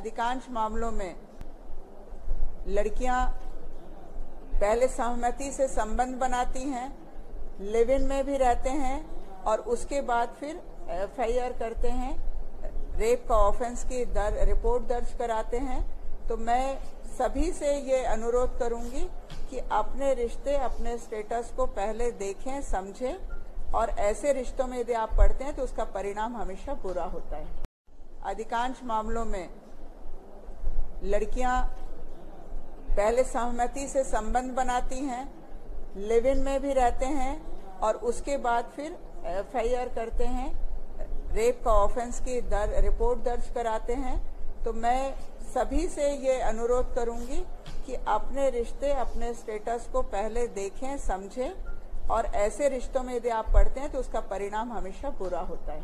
अधिकांश मामलों में लड़कियाँ पहले सहमति से संबंध बनाती हैं लिव इन में भी रहते हैं और उसके बाद फिर एफआईआर करते हैं रेप का ऑफेंस की दर, रिपोर्ट दर्ज कराते हैं। तो मैं सभी से ये अनुरोध करूँगी कि अपने रिश्ते अपने स्टेटस को पहले देखें समझें और ऐसे रिश्तों में यदि आप पढ़ते हैं तो उसका परिणाम हमेशा बुरा होता है। अधिकांश मामलों में लड़कियाँ पहले सहमति से संबंध बनाती हैं लिव इन में भी रहते हैं और उसके बाद फिर एफआईआर करते हैं रेप का ऑफेंस की दर, रिपोर्ट दर्ज कराते हैं। तो मैं सभी से ये अनुरोध करूँगी कि अपने रिश्ते अपने स्टेटस को पहले देखें समझें और ऐसे रिश्तों में यदि आप पढ़ते हैं तो उसका परिणाम हमेशा बुरा होता है।